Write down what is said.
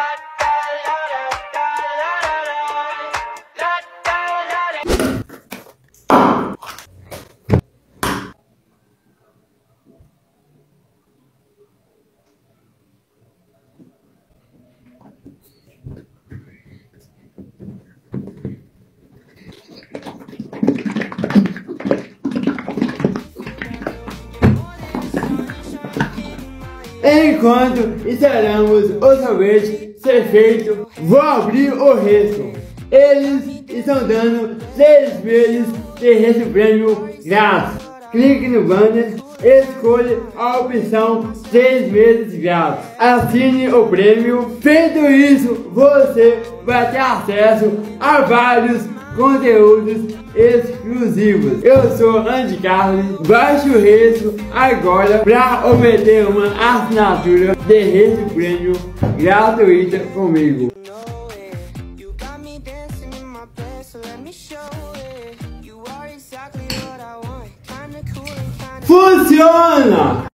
Bye. Enquanto esperamos o sorvete ser feito, vou abrir o resto. Eles estão dando 6 meses de resto prêmio grátis. Clique no banner, escolha a opção 6 meses grátis. Assine o prêmio. Feito isso, você vai ter acesso a vários conteúdos exclusivos. Eu sou Andy Carlos, baixe o resto agora para obter uma assinatura de resto prêmio gratuita comigo. Funciona!